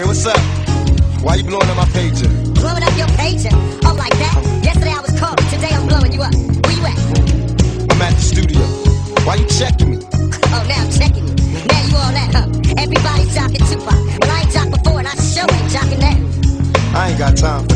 Yeah, what's up? Why you blowing up my pager? Blowing up your pager? Oh, like that? Yesterday I was calling, today I'm blowing you up. Where you at? I'm at the studio. Why you checking me? Oh, now I'm checking you. Now you all that, huh? Everybody's jocking Tupac. Well, I ain't jocked before, and I sure ain't jocking now. I ain't got time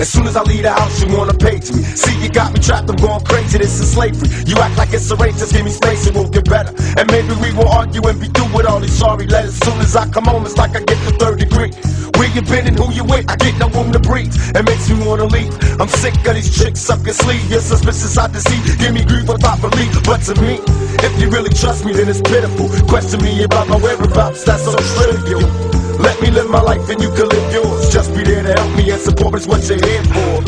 As soon as I leave the house, you wanna page me. See, you got me trapped, I'm going crazy, this is slavery. You act like it's a race, just give me space and we'll get better. And maybe we will argue and be through with all these sorry letters. As Soon as I come home, it's like I get the third degree. Where you been and who you with? I get no room to breathe. It makes me wanna leave. I'm sick of these chicks sucking sleeve. You're suspicious, I deceive. Give me grief I believe. But to me, if you really trust me, then it's pitiful. Question me about my whereabouts, that's so trivial. Let me live my life and you can live yours. Just be there to help me and support is what you're here for.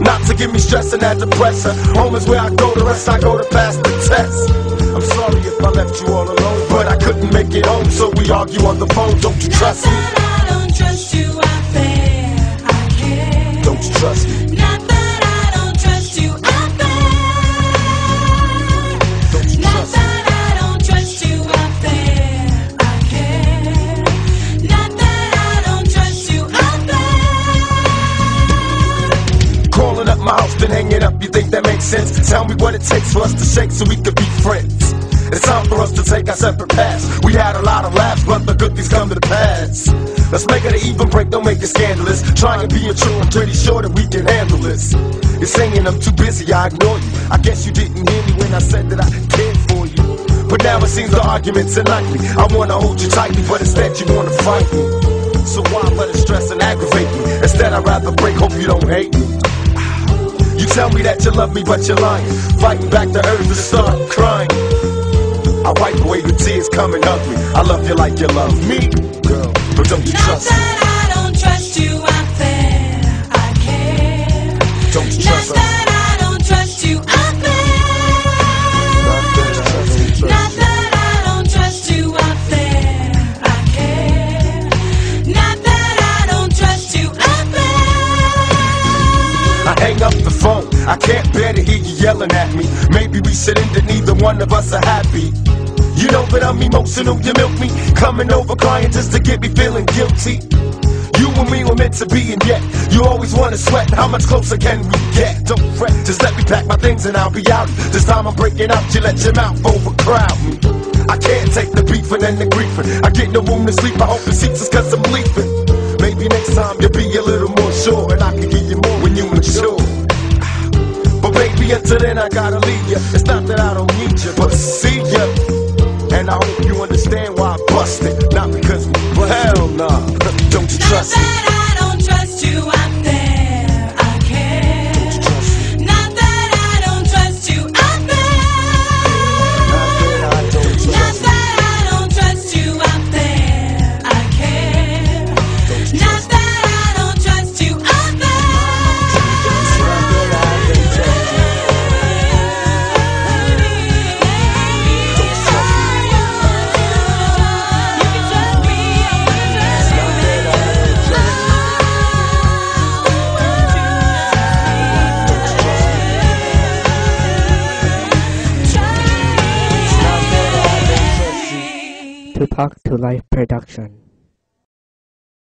Not to give me stress and to pressure. Home is where I go, the rest I go to pass the test. I'm sorry if I left you all alone, but I couldn't make it home, so we argue on the phone. Don't you trust me? I don't trust you my house, been hanging up, you think that makes sense? Tell me what it takes for us to shake so we could be friends. It's time for us to take our separate paths. We had a lot of laughs, but the good things come to the pass. Let's make it an even break, don't make it scandalous. Try and be a true, I'm pretty sure that we can handle this. You're saying I'm too busy, I ignore you. I guess you didn't hear me when I said that I cared for you. But now it seems the argument's unlikely. I wanna hold you tightly, but instead you wanna fight me. So why let it stress and aggravate me? Instead, I'd rather break, hope you don't hate me. Tell me that you love me, but you're lying. Fighting back the urge to start crying. I wipe away the tears, come and hug me. I love you like you love me, girl. But don't you Not trust me? that I don't trust you out phone. I can't bear to hear you yelling at me. Maybe we should end it, neither one of us are happy. You know that I'm emotional, you milk me. Coming over crying just to get me feeling guilty. You and me were meant to be, and yet you always wanna sweat. How much closer can we get? Don't fret, just let me pack my things and I'll be out. This time I'm breaking out, you let your mouth overcrowd me. I can't take the beefing and then the griefing. I get no room to sleep, I hope it seeps us cause I'm leaving. Maybe next time you'll be a little more sure, and I can give you Until then I gotta leave you. It's not that I don't need you, but see you. And I hope you understand why I busted. Not because, well, Tupac to Life production.